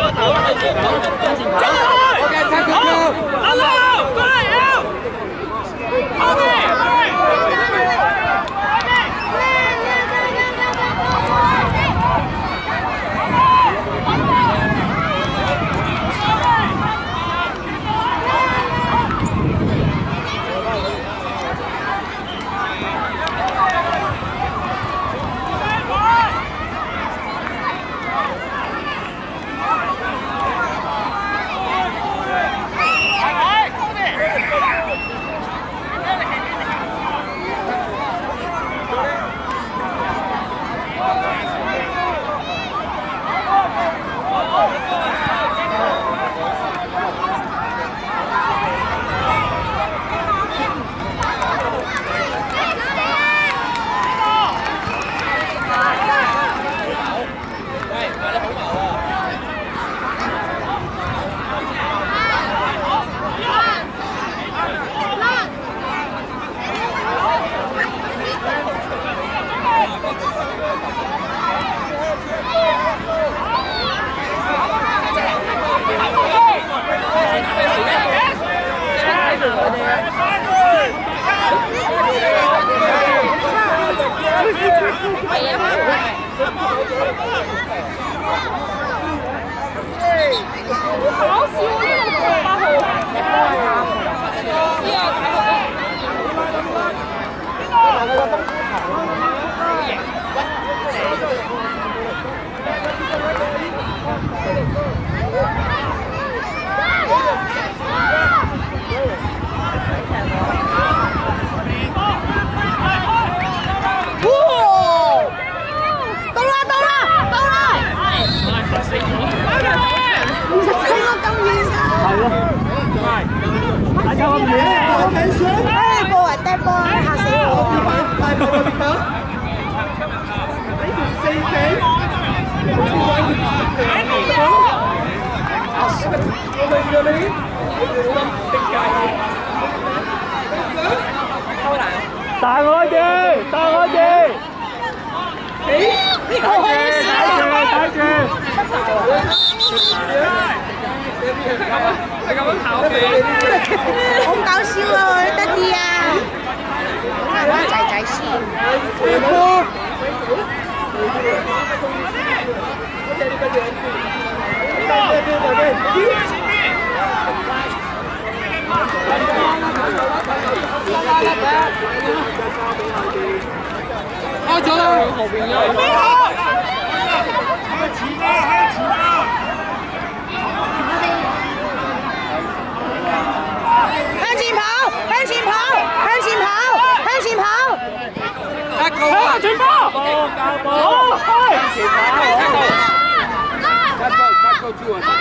나올 때 나올 때 散开啲，散开啲。睇住，睇住，睇住。你咁样跑嘅， 開咗啦，後邊有。